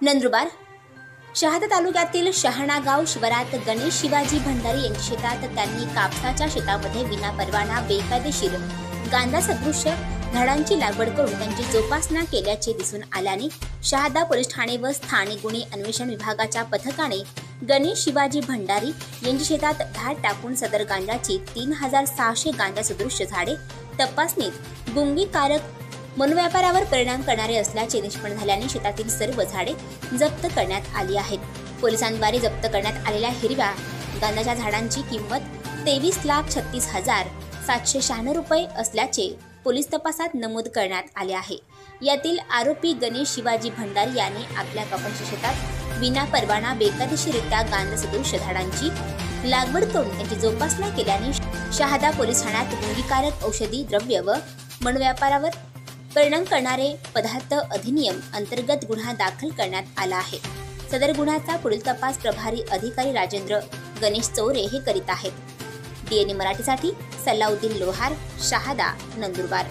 नंदुरबार. शहादा तालुक्यातील शहाणागाव शिवारात गणेश शिवाजी भंडारी यांच्या शेतात त्यांनी कापसाच्या शेतामध्ये विना परवाना बेकायदेशीर गांजा सदृश्य झाडांची लागवड करून त्यांची जोपासना केल्याचे दिसून आल्याने शहादा पोलीस ठाणे व स्थानिक गुन्हे अन्वेषण विभागाच्या पथकाने गणेश शिवाजी भंडारी यांच्या शेतात धाड टाकून सदर गांजाची तीन हजार सहाशे गांजा सदृश्य झाडे तपासणीत गुंगीकारक मनव्यापारावर परिणाम करणारे असल्याचे निष्पन्न झाल्याने शेतातील सर्व झाडे जप्त करण्यात आली आहेत. पोलिसांद्वारे जप्त करण्यात आलेल्या हिरव्या गांजाच्या झाडांची किंमत तेवीस लाख छत्तीस हजार सातशे शहाण्णव रुपये असल्याचे पोलीस तपासात नमूद करण्यात आले आहे. यातील आरोपी गणेश शिवाजी भंडारी यांनी आपल्या कपाशी शेतात विना परवाना बेकायदेशीरित्या गांजा सदृश झाडांची लागवड करून त्यांची जोपासना केल्याने शहादा पोलीस ठाण्यात गुंगीकारक औषधी द्रव्य व मनव्यापारावर परिणाम करणारे पदार्थ अधिनियम अंतर्गत गुन्हा दाखल करण्यात आला आहे. सदर गुन्ह्याचा पुढील तपास प्रभारी अधिकारी राजेंद्र गणेश चौरे हे करीत आहेत. डीएनए मराठीसाठी सल्लाउद्दीन लोहार शहादा नंदुरबार.